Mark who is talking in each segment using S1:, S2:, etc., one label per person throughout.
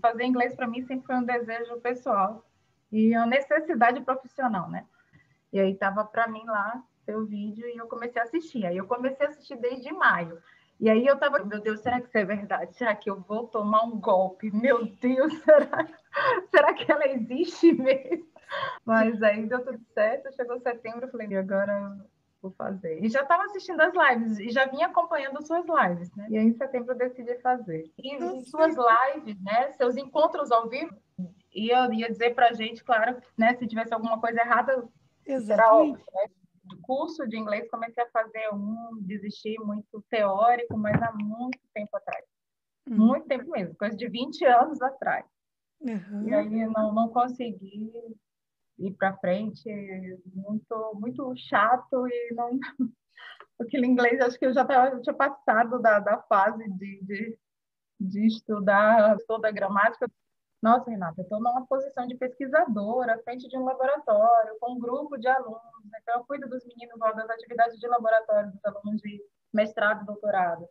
S1: fazer inglês para mim sempre foi um desejo pessoal e uma necessidade profissional, né? E aí tava para mim lá o vídeo e eu comecei a assistir. Aí eu comecei a assistir desde maio. E aí eu tava, meu Deus, será que isso é verdade? Será que eu vou tomar um golpe? Meu Deus, será, será que ela existe mesmo? Mas aí deu tudo certo, chegou setembro, eu falei, e agora vou fazer. E já estava assistindo as lives, e já vinha acompanhando suas lives, né? E aí em setembro eu decidi fazer. E suas lives, né? Seus encontros ao vivo, ia, ia dizer pra gente, claro, né? Se tivesse alguma coisa errada, Exatamente. será óbvio, né? do curso de inglês, comecei a fazer um, desisti muito teórico, mas há muito tempo atrás. Uhum. Muito tempo mesmo, coisa de 20 anos atrás. Uhum. E aí não, não consegui ir para frente, muito, muito chato e não. Aquele inglês, acho que eu já tava, tinha passado da, da fase de, de, de estudar toda a gramática. Nossa, Renata, eu estou numa posição de pesquisadora, à frente de um laboratório, com um grupo de alunos. Então, eu cuido dos meninos das atividades de laboratório, dos alunos de mestrado e doutorado.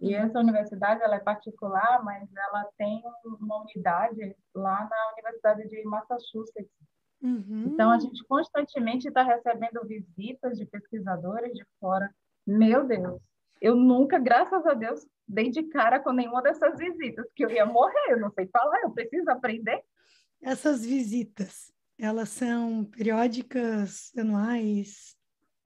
S1: E uhum. essa universidade ela é particular, mas ela tem uma unidade lá na Universidade de Massachusetts. Uhum. Então, a gente constantemente está recebendo visitas de pesquisadores de fora. Meu Deus, eu nunca, graças a Deus, dei de cara com nenhuma dessas visitas, que eu ia morrer, eu não sei falar, eu preciso aprender.
S2: Essas visitas, elas são periódicas, anuais?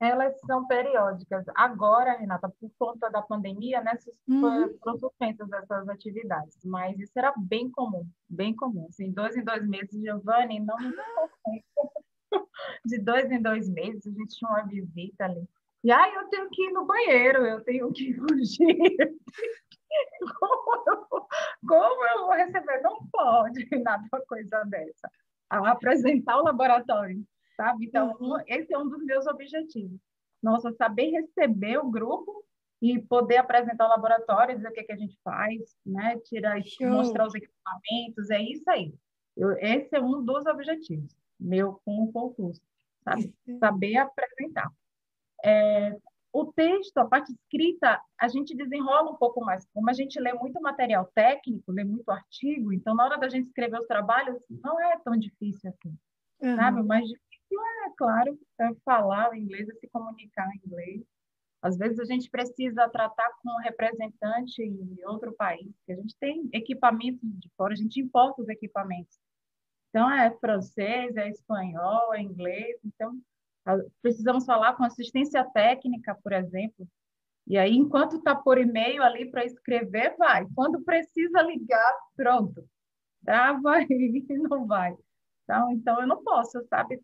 S1: Elas são periódicas. Agora, Renata, por conta da pandemia, né, uhum. foram suspensas essas atividades, mas isso era bem comum, bem comum. Assim, dois em dois meses, Giovanni, não me de dois em dois meses, a gente tinha uma visita ali. E aí eu tenho que ir no banheiro, eu tenho que fugir. Como eu, como eu vou receber? Não pode nada uma coisa dessa. A apresentar o laboratório, sabe? Então, uhum. esse é um dos meus objetivos. Nossa, saber receber o grupo e poder apresentar o laboratório, dizer o que, é que a gente faz, né? Tirar, mostrar os equipamentos, é isso aí. Eu, esse é um dos objetivos meu com o concurso, sabe? Saber apresentar. É, o texto, a parte escrita, a gente desenrola um pouco mais. Como a gente lê muito material técnico, lê muito artigo, então na hora da gente escrever os trabalhos, não é tão difícil assim, uhum. sabe? O mais difícil é, claro, é falar o inglês, é se comunicar em inglês. Às vezes a gente precisa tratar com um representante em outro país, que a gente tem equipamentos de fora, a gente importa os equipamentos. Então, é francês, é espanhol, é inglês. Então, precisamos falar com assistência técnica, por exemplo. E aí, enquanto está por e-mail ali para escrever, vai. Quando precisa ligar, pronto. Trava e não vai. Então, então eu não posso, sabe?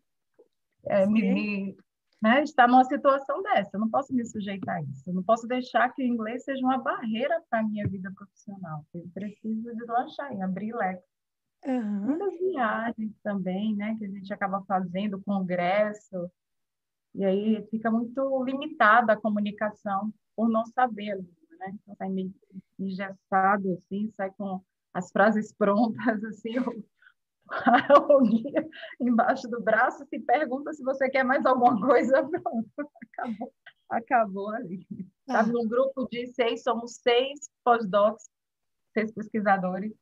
S1: É, me, me, né, estar numa situação dessa. Eu não posso me sujeitar a isso. Eu não posso deixar que o inglês seja uma barreira para a minha vida profissional. Eu preciso deslanchar e abrir leque. Uhum. Muitas viagens também, né? Que a gente acaba fazendo, congresso, e aí fica muito limitada a comunicação por não saber a língua, né? Então sai meio engessado, assim, sai com as frases prontas, assim, o guia embaixo do braço, se pergunta se você quer mais alguma coisa, pronto, acabou, acabou ali. Ah. Sabe, num grupo de seis, somos seis pós-docs, seis pesquisadores,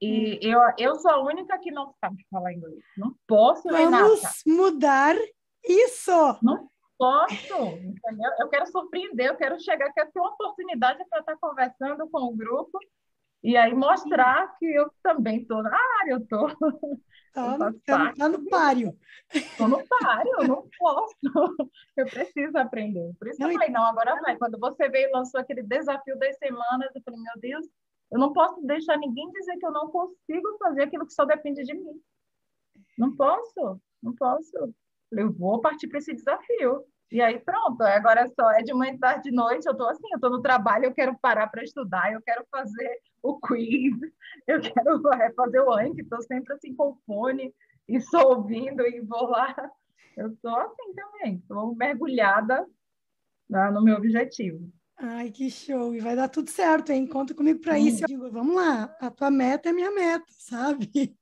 S1: e hum. eu, eu sou a única que não sabe falar inglês. Não posso,
S2: Vamos Renata. mudar isso!
S1: Não posso, entendeu? Eu quero surpreender, eu quero chegar, quero ter uma oportunidade para estar conversando com o grupo e aí mostrar que eu também estou na área, eu estou.
S2: Está tá, tá no páreo.
S1: Estou no páreo, eu não posso. Eu preciso aprender. Por isso não, que eu falei, não, agora vai. Quando você veio e lançou aquele desafio das semanas, eu falei, meu Deus, eu não posso deixar ninguém dizer que eu não consigo fazer aquilo que só depende de mim. Não posso, não posso. Eu vou partir para esse desafio. E aí pronto, agora é só é de manhã, tarde, de noite, eu estou assim, eu estou no trabalho, eu quero parar para estudar, eu quero fazer o quiz, eu quero é, fazer o Anki, estou sempre assim com o fone e só ouvindo e vou lá. Eu estou assim também, estou mergulhada né, no meu objetivo.
S2: Ai, que show! E vai dar tudo certo, hein? Conta comigo para isso. Eu digo, vamos lá, a tua meta é minha meta, sabe?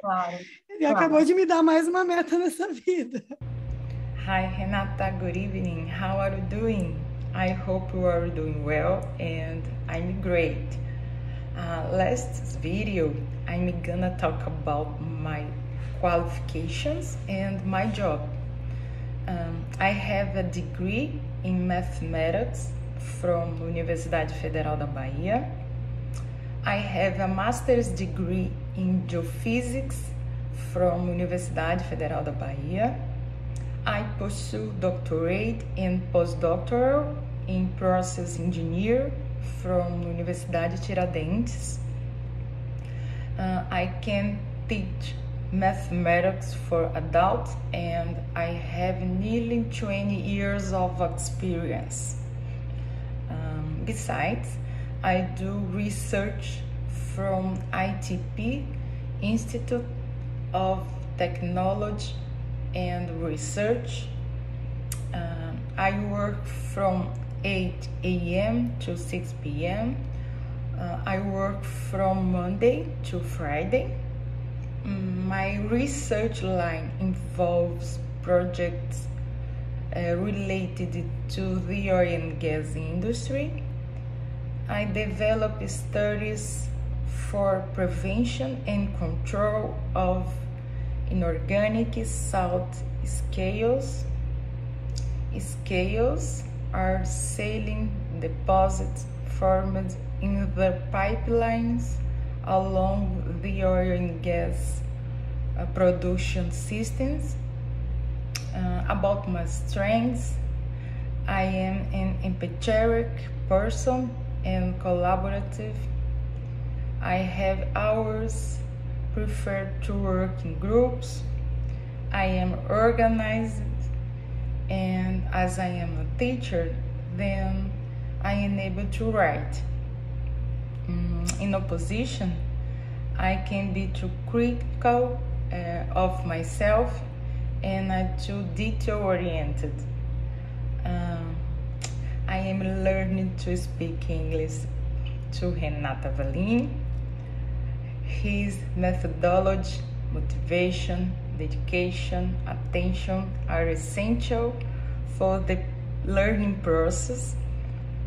S1: Claro.
S2: Ele claro. acabou de me dar mais uma meta nessa vida.
S3: Hi, Renata. Good evening. How are you doing? I hope you are doing well and I'm great.
S1: Uh, last video, I'm gonna talk about my qualifications and my job. Um, I have a degree in mathematics from Universidade Federal da Bahia. I have a master's degree in geophysics from Universidade Federal da Bahia. I pursue doctorate and postdoctoral in process engineer from Universidade Tiradentes. Uh, I can teach mathematics for adults and I have nearly 20 years of experience. Um, besides, I do research from ITP Institute of Technology and Research. Um, I work from 8 a.m. to 6 p.m. Uh, I work from Monday to Friday. My research line involves projects uh, related to the oil and gas industry. I develop studies for prevention and control of inorganic salt scales. Scales are saline deposits formed in the pipelines along the oil and gas uh, production systems. Uh, about my strengths, I am an empathetic person and collaborative. I have hours prefer to work in groups. I am organized and as I am a teacher, then I am able to write. Mm, in opposition, I can be too critical uh, of myself and I'm too detail oriented. Um, I am learning to speak English to Renata Valim. His methodology, motivation, dedication, attention are essential for the learning process.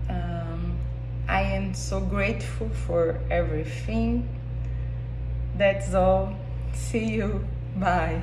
S1: Um, I am so grateful for everything. That's all. See you. Bye.